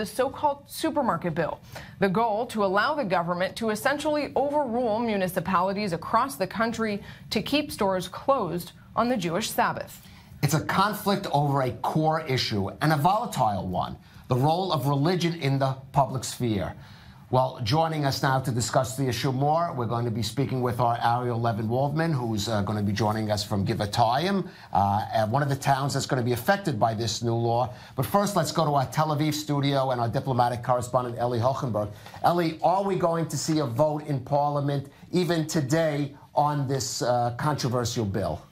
the so-called supermarket bill. The goal to allow the government to essentially overrule municipalities across the country to keep stores closed on the Jewish Sabbath. It's a conflict over a core issue and a volatile one, the role of religion in the public sphere. Well, joining us now to discuss the issue more, we're going to be speaking with our Ariel Levin Waldman, who's uh, going to be joining us from Givatayim, uh, one of the towns that's going to be affected by this new law. But first, let's go to our Tel Aviv studio and our diplomatic correspondent, Eli Hochenberg. Eli, are we going to see a vote in Parliament even today on this uh, controversial bill?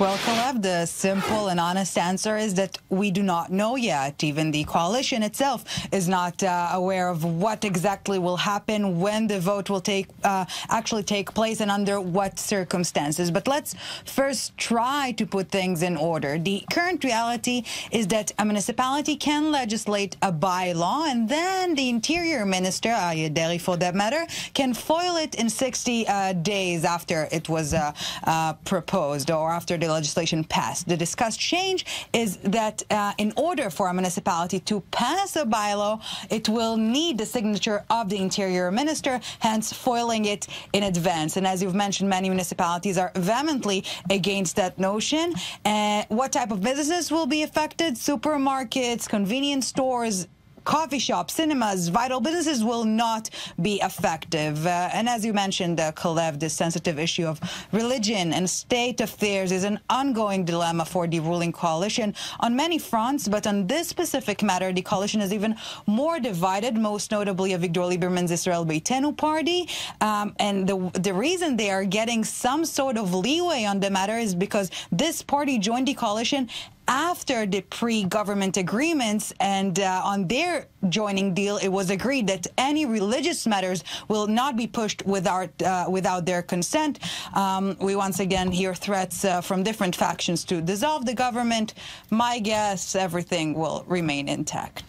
Well, Kalev, the simple and honest answer is that we do not know yet. Even the coalition itself is not uh, aware of what exactly will happen when the vote will take uh, actually take place and under what circumstances. But let's first try to put things in order. The current reality is that a municipality can legislate a bylaw, and then the interior minister, Deri for that matter, can foil it in 60 uh, days after it was uh, uh, proposed or after the legislation passed. The discussed change is that uh, in order for a municipality to pass a bylaw, it will need the signature of the interior minister, hence foiling it in advance. And as you've mentioned, many municipalities are vehemently against that notion. Uh, what type of businesses will be affected? Supermarkets, convenience stores, coffee shops, cinemas, vital businesses will not be effective. Uh, and as you mentioned, uh, Kalev, this sensitive issue of religion and state affairs is an ongoing dilemma for the ruling coalition on many fronts. But on this specific matter, the coalition is even more divided, most notably Avigdor Lieberman's Israel Beitenu party. Um, and the, the reason they are getting some sort of leeway on the matter is because this party joined the coalition after the pre-government agreements and uh, on their joining deal, it was agreed that any religious matters will not be pushed without uh, without their consent. Um, we once again hear threats uh, from different factions to dissolve the government. My guess, everything will remain intact.